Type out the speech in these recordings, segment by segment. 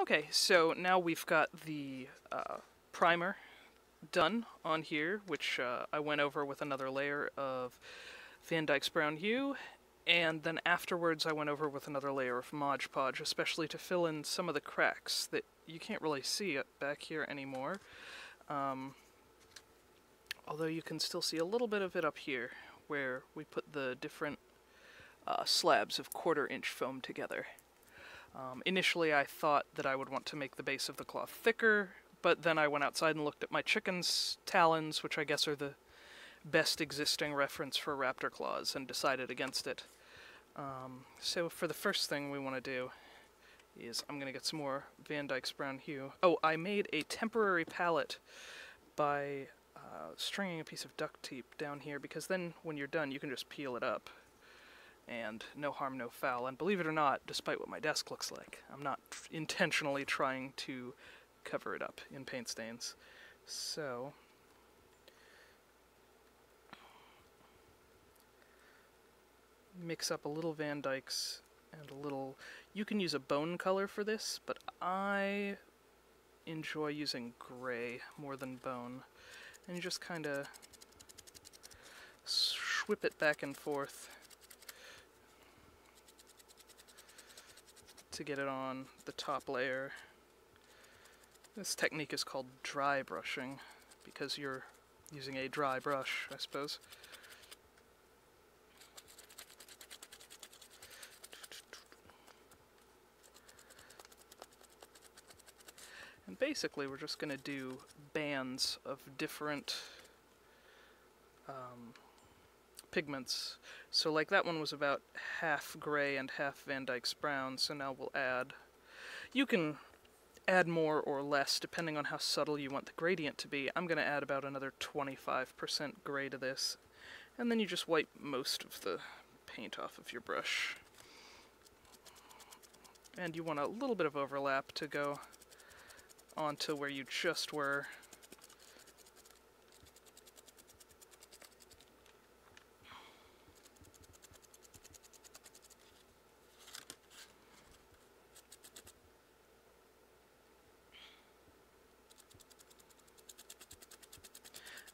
Okay, so now we've got the uh, primer done on here, which uh, I went over with another layer of Van Dyke's Brown Hue, and then afterwards I went over with another layer of Mod Podge, especially to fill in some of the cracks that you can't really see back here anymore. Um, although you can still see a little bit of it up here, where we put the different uh, slabs of quarter inch foam together. Um, initially I thought that I would want to make the base of the cloth thicker, but then I went outside and looked at my chicken's talons, which I guess are the best existing reference for raptor claws, and decided against it. Um, so for the first thing we want to do is I'm going to get some more Van Dyke's Brown Hue. Oh, I made a temporary palette by uh, stringing a piece of duct tape down here, because then when you're done you can just peel it up and no harm, no foul. And believe it or not, despite what my desk looks like, I'm not intentionally trying to cover it up in paint stains. So, mix up a little Van Dyke's and a little, you can use a bone color for this, but I enjoy using gray more than bone. And you just kind of whip it back and forth to get it on the top layer. This technique is called dry brushing because you're using a dry brush, I suppose. And basically we're just going to do bands of different um, pigments. So like that one was about half gray and half Van Dyke's brown, so now we'll add. You can add more or less depending on how subtle you want the gradient to be. I'm going to add about another 25% gray to this. And then you just wipe most of the paint off of your brush. And you want a little bit of overlap to go onto where you just were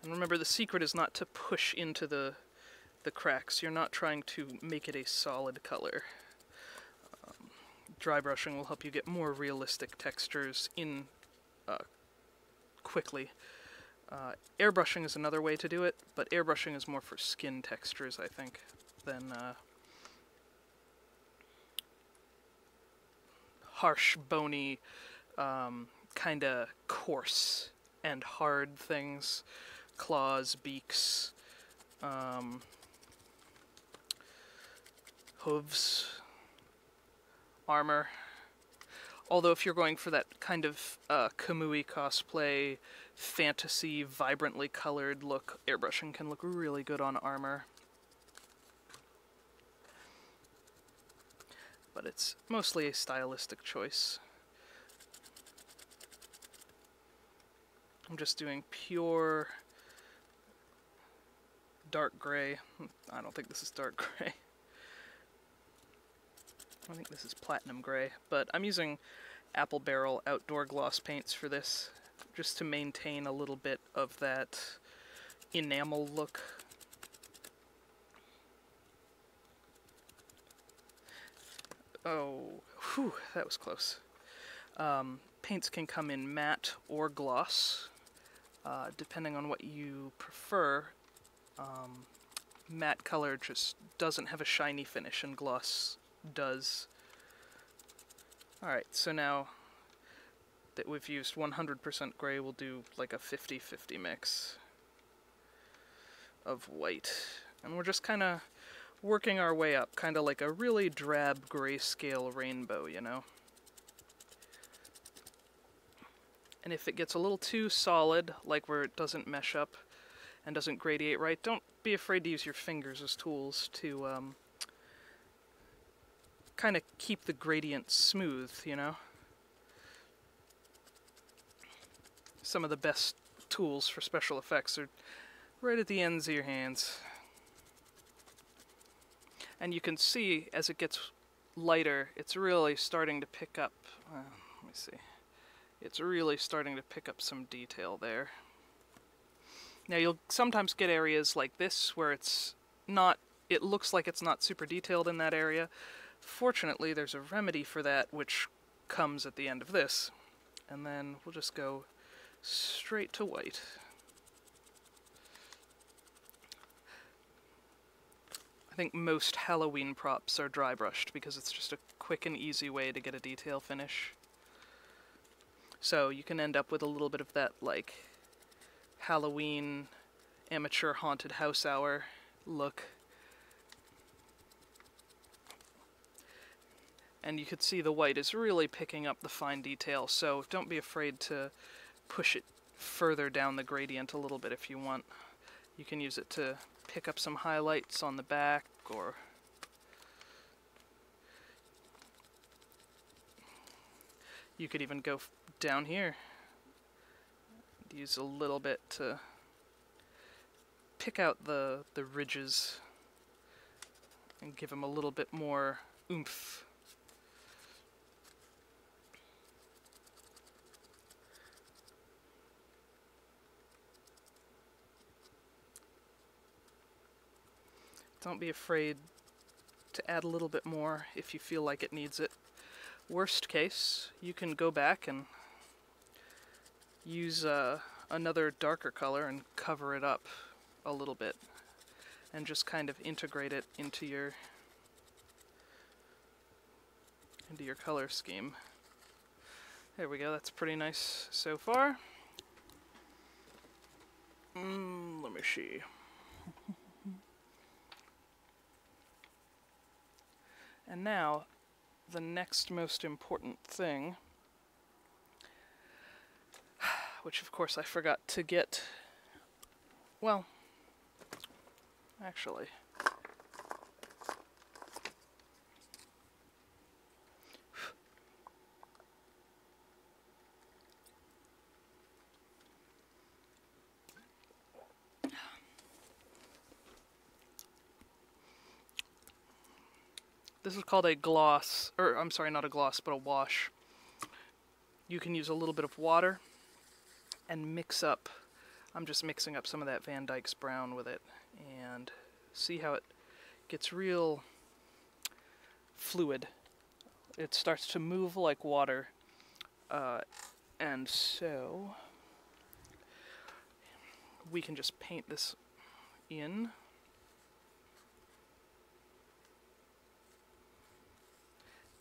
And remember, the secret is not to push into the, the cracks. You're not trying to make it a solid color. Um, dry brushing will help you get more realistic textures in uh, quickly. Uh, airbrushing is another way to do it, but airbrushing is more for skin textures, I think, than uh, harsh, bony, um, kind of coarse and hard things claws, beaks, um, hooves, armor. Although if you're going for that kind of uh, Kamui cosplay, fantasy, vibrantly colored look, airbrushing can look really good on armor. But it's mostly a stylistic choice. I'm just doing pure dark gray. I don't think this is dark gray. I think this is platinum gray, but I'm using Apple Barrel outdoor gloss paints for this, just to maintain a little bit of that enamel look. Oh, whew, that was close. Um, paints can come in matte or gloss, uh, depending on what you prefer um, matte color just doesn't have a shiny finish and gloss does. Alright, so now that we've used 100% gray, we'll do like a 50-50 mix of white. And we're just kind of working our way up, kind of like a really drab grayscale rainbow, you know? And if it gets a little too solid, like where it doesn't mesh up, and doesn't gradiate right, don't be afraid to use your fingers as tools to um, kind of keep the gradient smooth, you know? Some of the best tools for special effects are right at the ends of your hands. And you can see as it gets lighter, it's really starting to pick up. Uh, let me see. It's really starting to pick up some detail there. Now you'll sometimes get areas like this where it's not, it looks like it's not super detailed in that area. Fortunately, there's a remedy for that which comes at the end of this. And then we'll just go straight to white. I think most Halloween props are dry brushed because it's just a quick and easy way to get a detail finish. So you can end up with a little bit of that like Halloween amateur haunted house hour look. And you could see the white is really picking up the fine detail, so don't be afraid to push it further down the gradient a little bit if you want. You can use it to pick up some highlights on the back or you could even go down here use a little bit to pick out the the ridges and give them a little bit more oomph Don't be afraid to add a little bit more if you feel like it needs it. Worst case, you can go back and use uh, another darker color and cover it up a little bit and just kind of integrate it into your into your color scheme. There we go, that's pretty nice so far. Mm, let me see. And now, the next most important thing, which of course I forgot to get, well, actually, This is called a gloss, or I'm sorry, not a gloss, but a wash. You can use a little bit of water and mix up. I'm just mixing up some of that Van Dyke's brown with it and see how it gets real fluid. It starts to move like water. Uh, and so we can just paint this in.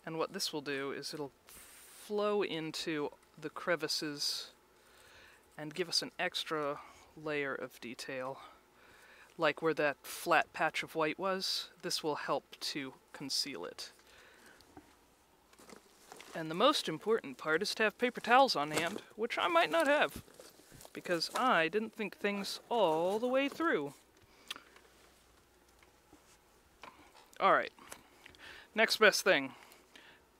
And what this will do is it'll flow into the crevices and give us an extra layer of detail. Like where that flat patch of white was, this will help to conceal it. And the most important part is to have paper towels on hand, which I might not have, because I didn't think things all the way through. Alright, next best thing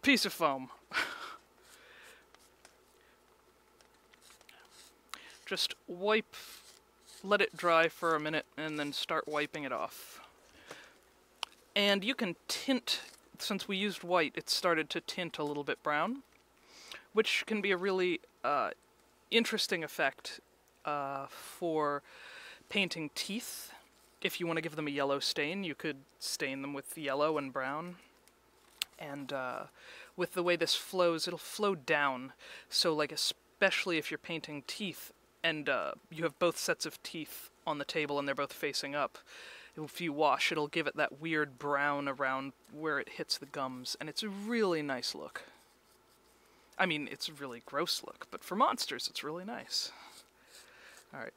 piece of foam. Just wipe, let it dry for a minute, and then start wiping it off. And you can tint, since we used white, it started to tint a little bit brown, which can be a really uh, interesting effect uh, for painting teeth. If you want to give them a yellow stain, you could stain them with yellow and brown and uh, with the way this flows, it'll flow down. So, like, especially if you're painting teeth and uh, you have both sets of teeth on the table and they're both facing up, if you wash, it'll give it that weird brown around where it hits the gums, and it's a really nice look. I mean, it's a really gross look, but for monsters, it's really nice. Alright.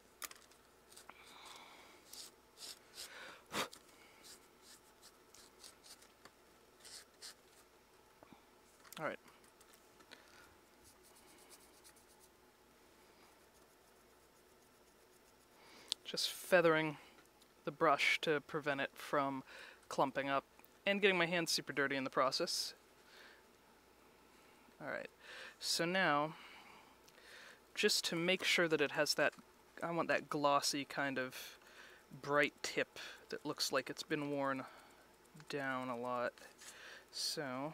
Just feathering the brush to prevent it from clumping up and getting my hands super dirty in the process. Alright, so now, just to make sure that it has that, I want that glossy kind of bright tip that looks like it's been worn down a lot. So,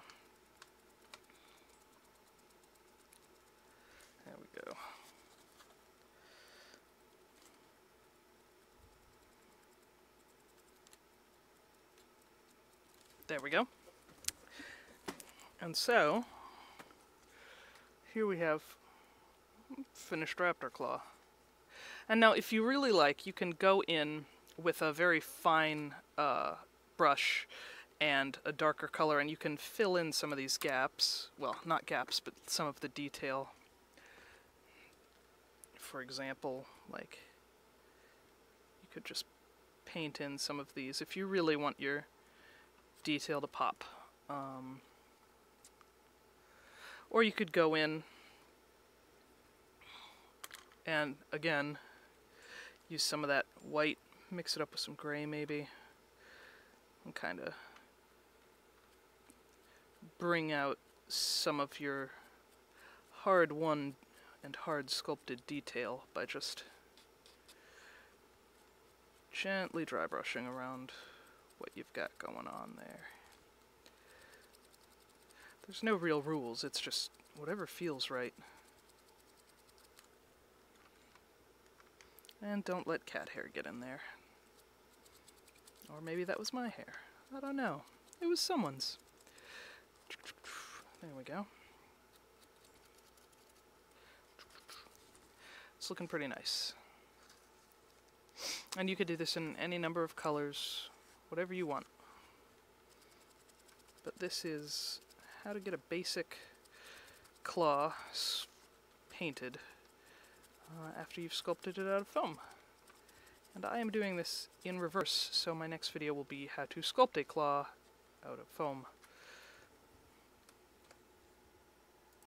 There we go. And so, here we have finished raptor claw. And now if you really like, you can go in with a very fine uh, brush and a darker color and you can fill in some of these gaps. Well, not gaps, but some of the detail. For example, like you could just paint in some of these if you really want your detail to pop. Um, or you could go in and again use some of that white, mix it up with some gray maybe, and kind of bring out some of your hard won and hard sculpted detail by just gently dry brushing around what you've got going on there. There's no real rules, it's just whatever feels right. And don't let cat hair get in there. Or maybe that was my hair. I don't know. It was someone's. There we go. It's looking pretty nice. And you could do this in any number of colors, whatever you want. But this is how to get a basic claw painted uh, after you've sculpted it out of foam. And I am doing this in reverse, so my next video will be how to sculpt a claw out of foam.